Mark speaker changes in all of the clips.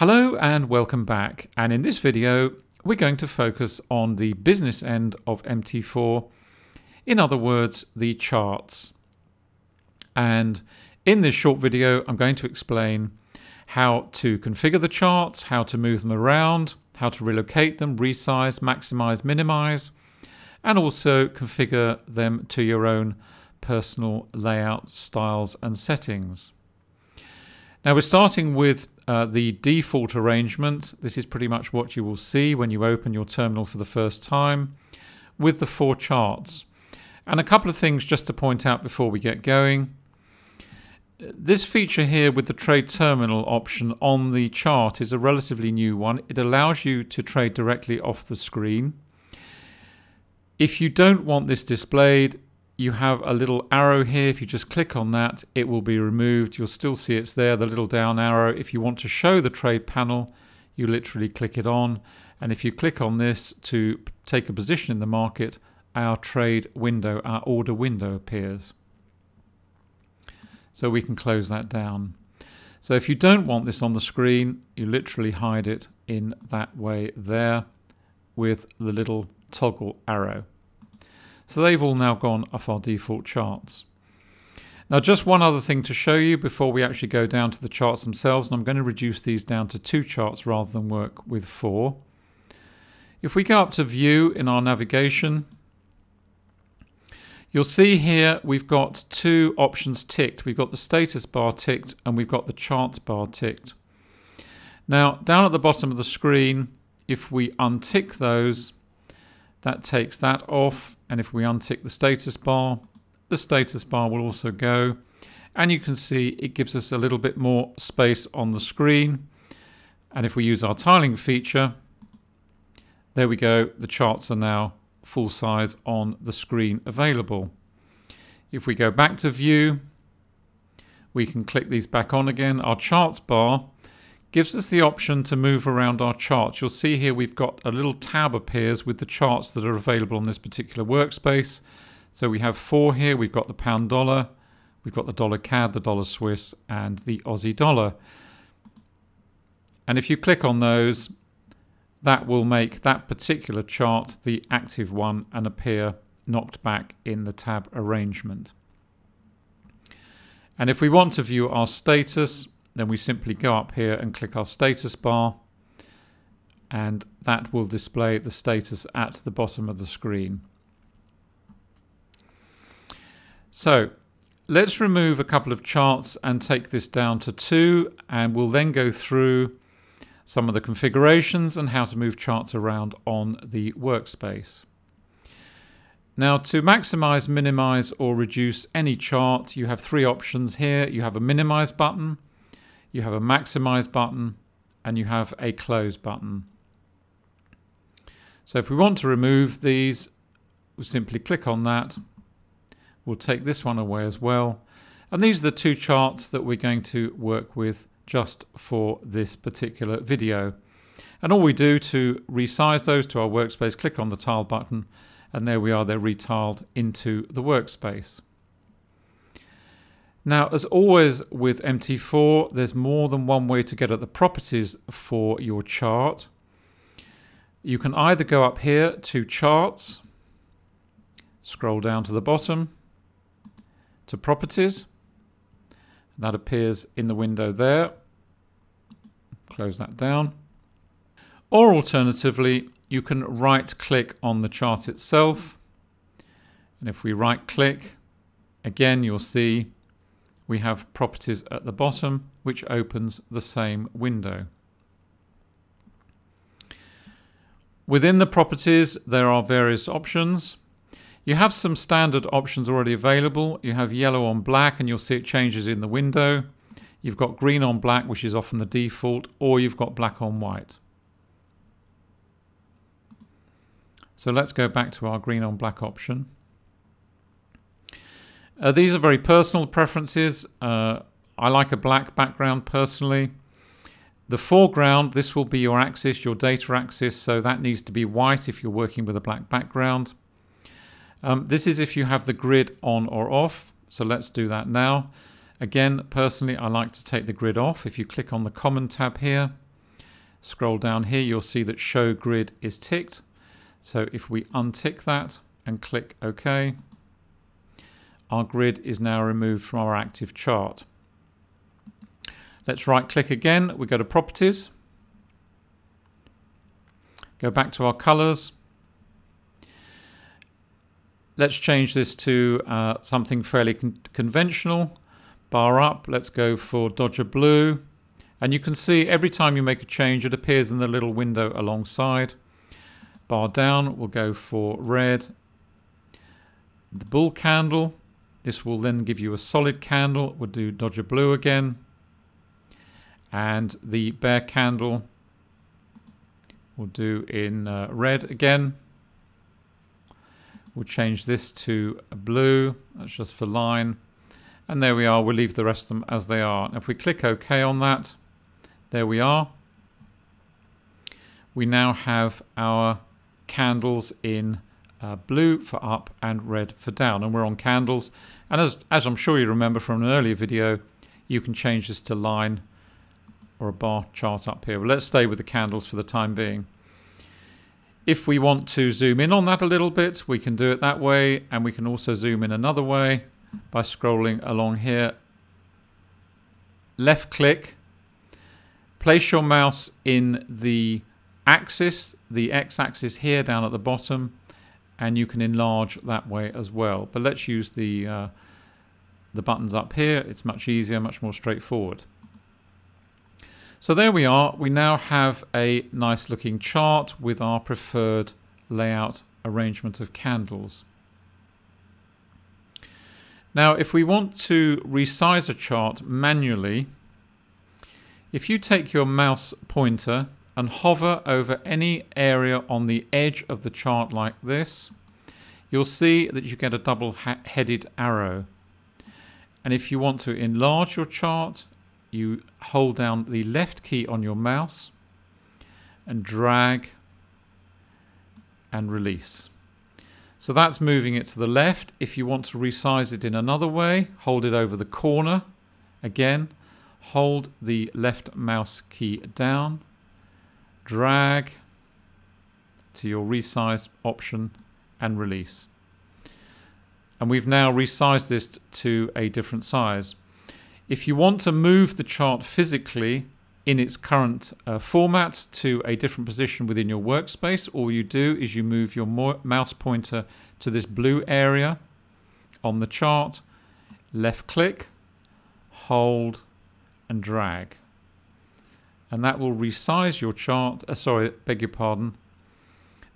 Speaker 1: Hello and welcome back. And in this video, we're going to focus on the business end of MT4. In other words, the charts. And in this short video, I'm going to explain how to configure the charts, how to move them around, how to relocate them, resize, maximize, minimize, and also configure them to your own personal layout styles and settings. Now we're starting with uh, the default arrangement. This is pretty much what you will see when you open your terminal for the first time with the four charts. And a couple of things just to point out before we get going. This feature here with the trade terminal option on the chart is a relatively new one. It allows you to trade directly off the screen. If you don't want this displayed, you have a little arrow here. If you just click on that, it will be removed. You'll still see it's there, the little down arrow. If you want to show the trade panel, you literally click it on. And if you click on this to take a position in the market, our trade window, our order window appears. So we can close that down. So if you don't want this on the screen, you literally hide it in that way there with the little toggle arrow. So they've all now gone off our default charts. Now just one other thing to show you before we actually go down to the charts themselves, and I'm going to reduce these down to two charts rather than work with four. If we go up to view in our navigation, You'll see here we've got two options ticked. We've got the status bar ticked and we've got the charts bar ticked. Now down at the bottom of the screen, if we untick those, that takes that off. And if we untick the status bar, the status bar will also go. And you can see it gives us a little bit more space on the screen. And if we use our tiling feature, there we go, the charts are now full size on the screen available. If we go back to view, we can click these back on again. Our charts bar gives us the option to move around our charts. You'll see here we've got a little tab appears with the charts that are available on this particular workspace. So we have four here. We've got the pound dollar, we've got the dollar CAD, the dollar Swiss, and the Aussie dollar. And if you click on those, that will make that particular chart the active one and appear knocked back in the tab arrangement. And if we want to view our status, then we simply go up here and click our status bar and that will display the status at the bottom of the screen. So let's remove a couple of charts and take this down to two and we'll then go through some of the configurations and how to move charts around on the workspace. Now to maximize, minimize or reduce any chart you have three options here. You have a minimize button, you have a maximize button and you have a close button. So if we want to remove these, we'll simply click on that. We'll take this one away as well. And these are the two charts that we're going to work with just for this particular video. And all we do to resize those to our workspace, click on the tile button, and there we are, they're retiled into the workspace. Now, as always with MT4, there's more than one way to get at the properties for your chart. You can either go up here to Charts, scroll down to the bottom, to Properties, that appears in the window there. Close that down. Or alternatively, you can right click on the chart itself. And if we right click, again, you'll see we have properties at the bottom, which opens the same window. Within the properties, there are various options. You have some standard options already available. You have yellow on black and you'll see it changes in the window. You've got green on black, which is often the default, or you've got black on white. So let's go back to our green on black option. Uh, these are very personal preferences. Uh, I like a black background personally. The foreground, this will be your axis, your data axis, so that needs to be white if you're working with a black background. Um, this is if you have the grid on or off. So let's do that now. Again, personally, I like to take the grid off. If you click on the Common tab here, scroll down here, you'll see that show grid is ticked. So if we untick that and click OK, our grid is now removed from our active chart. Let's right click again. We go to properties. Go back to our colors. Let's change this to uh, something fairly con conventional. Bar up, let's go for Dodger Blue. And you can see every time you make a change, it appears in the little window alongside. Bar down, we'll go for red. The bull candle, this will then give you a solid candle. We'll do Dodger Blue again. And the bear candle, we'll do in uh, red again. We'll change this to blue. That's just for line. And there we are. We'll leave the rest of them as they are. If we click OK on that, there we are. We now have our candles in uh, blue for up and red for down. And we're on candles. And as, as I'm sure you remember from an earlier video, you can change this to line or a bar chart up here. But let's stay with the candles for the time being. If we want to zoom in on that a little bit, we can do it that way. And we can also zoom in another way by scrolling along here. Left click. Place your mouse in the axis, the x-axis here down at the bottom. And you can enlarge that way as well. But let's use the, uh, the buttons up here. It's much easier, much more straightforward. So there we are. We now have a nice looking chart with our preferred layout arrangement of candles. Now, if we want to resize a chart manually, if you take your mouse pointer and hover over any area on the edge of the chart like this, you'll see that you get a double-headed arrow. And if you want to enlarge your chart, you hold down the left key on your mouse and drag and release. So that's moving it to the left. If you want to resize it in another way, hold it over the corner. Again, hold the left mouse key down, drag to your resize option and release. And we've now resized this to a different size. If you want to move the chart physically in its current uh, format to a different position within your workspace, all you do is you move your mouse pointer to this blue area on the chart, left click, hold and drag. And that will resize your chart, uh, sorry, beg your pardon,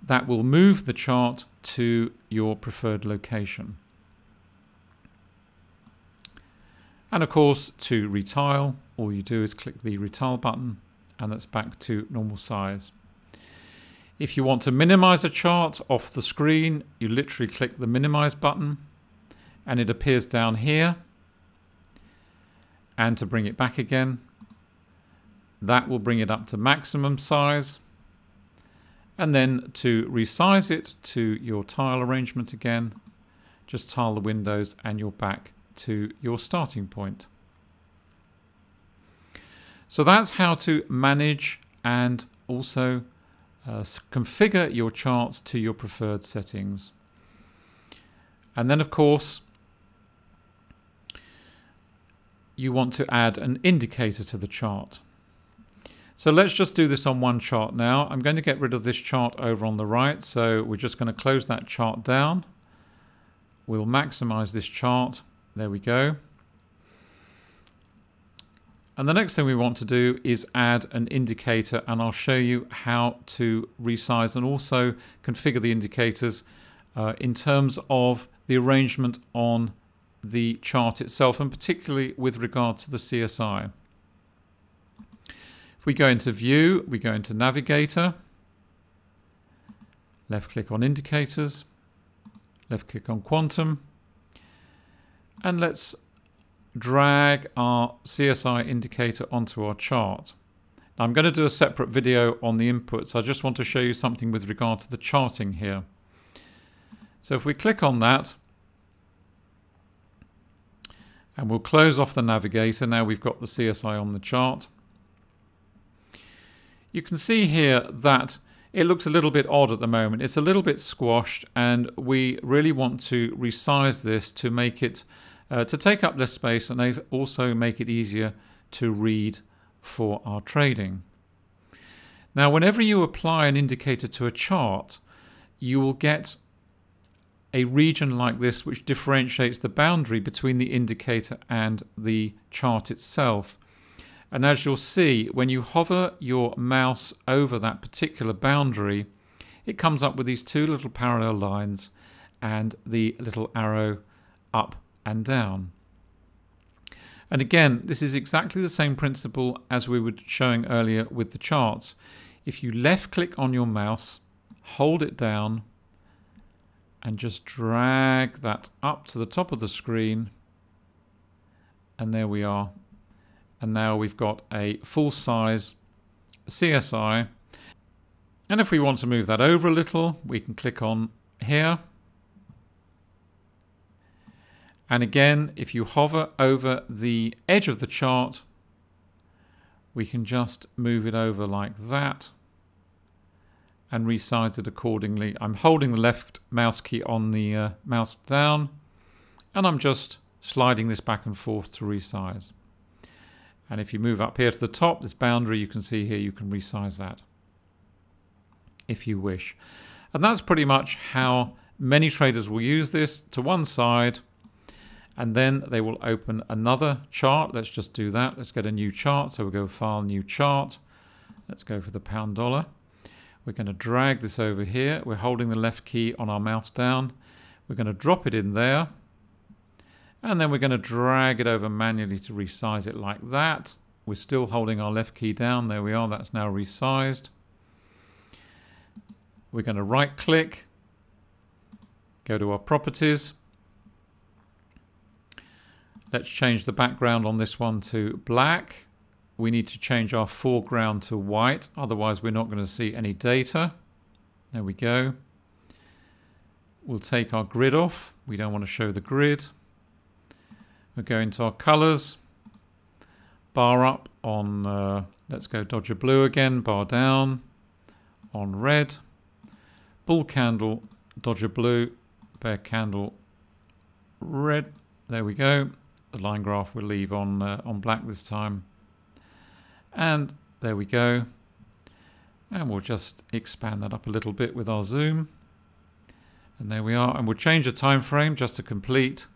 Speaker 1: that will move the chart to your preferred location. And of course, to retile, all you do is click the retile button and that's back to normal size. If you want to minimize a chart off the screen, you literally click the minimize button and it appears down here. And to bring it back again, that will bring it up to maximum size. And then to resize it to your tile arrangement again, just tile the windows and you're back to your starting point. So that's how to manage and also uh, configure your charts to your preferred settings. And then of course, you want to add an indicator to the chart. So let's just do this on one chart now. I'm going to get rid of this chart over on the right. So we're just going to close that chart down. We'll maximize this chart there we go. And the next thing we want to do is add an indicator and I'll show you how to resize and also configure the indicators uh, in terms of the arrangement on the chart itself and particularly with regard to the CSI. We go into view, we go into navigator, left click on indicators, left click on quantum, and let's drag our CSI indicator onto our chart. Now I'm going to do a separate video on the inputs. I just want to show you something with regard to the charting here. So if we click on that, and we'll close off the navigator. Now we've got the CSI on the chart. You can see here that it looks a little bit odd at the moment. It's a little bit squashed and we really want to resize this to make it uh, to take up less space and also make it easier to read for our trading. Now whenever you apply an indicator to a chart you will get a region like this which differentiates the boundary between the indicator and the chart itself. And as you'll see, when you hover your mouse over that particular boundary, it comes up with these two little parallel lines and the little arrow up and down. And again, this is exactly the same principle as we were showing earlier with the charts. If you left click on your mouse, hold it down, and just drag that up to the top of the screen, and there we are and now we've got a full size CSI and if we want to move that over a little we can click on here and again if you hover over the edge of the chart we can just move it over like that and resize it accordingly. I'm holding the left mouse key on the uh, mouse down and I'm just sliding this back and forth to resize. And if you move up here to the top, this boundary you can see here, you can resize that if you wish. And that's pretty much how many traders will use this to one side and then they will open another chart. Let's just do that. Let's get a new chart. So we'll go File, New Chart. Let's go for the pound dollar. We're going to drag this over here. We're holding the left key on our mouse down. We're going to drop it in there and then we're going to drag it over manually to resize it like that. We're still holding our left key down. There we are. That's now resized. We're going to right click, go to our properties. Let's change the background on this one to black. We need to change our foreground to white, otherwise we're not going to see any data. There we go. We'll take our grid off. We don't want to show the grid. We'll go into our colors, bar up on, uh, let's go Dodger Blue again, bar down on red, bull candle, Dodger Blue, bear candle, red. There we go. The line graph we'll leave on, uh, on black this time. And there we go. And we'll just expand that up a little bit with our zoom. And there we are. And we'll change the time frame just to complete.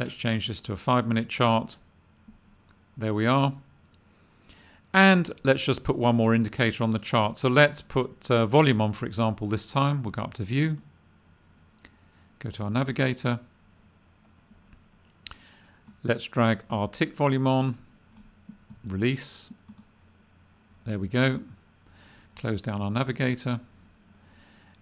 Speaker 1: Let's change this to a five minute chart. There we are. And let's just put one more indicator on the chart. So let's put uh, volume on, for example, this time. We'll go up to view, go to our navigator. Let's drag our tick volume on, release. There we go. Close down our navigator.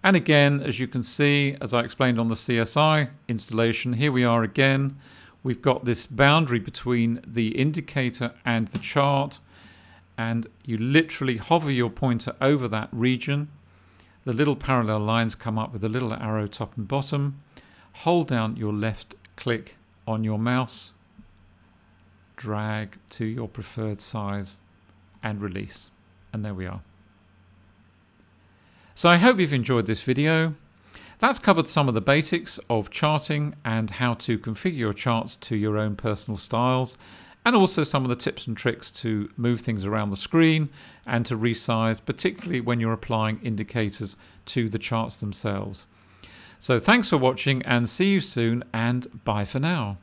Speaker 1: And again, as you can see, as I explained on the CSI installation, here we are again. We've got this boundary between the indicator and the chart. And you literally hover your pointer over that region. The little parallel lines come up with a little arrow top and bottom. Hold down your left click on your mouse. Drag to your preferred size and release. And there we are. So I hope you've enjoyed this video. That's covered some of the basics of charting and how to configure your charts to your own personal styles and also some of the tips and tricks to move things around the screen and to resize, particularly when you're applying indicators to the charts themselves. So thanks for watching and see you soon and bye for now.